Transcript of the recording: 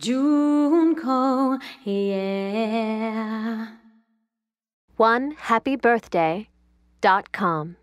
Junko, yeah. One happy birthday dot com.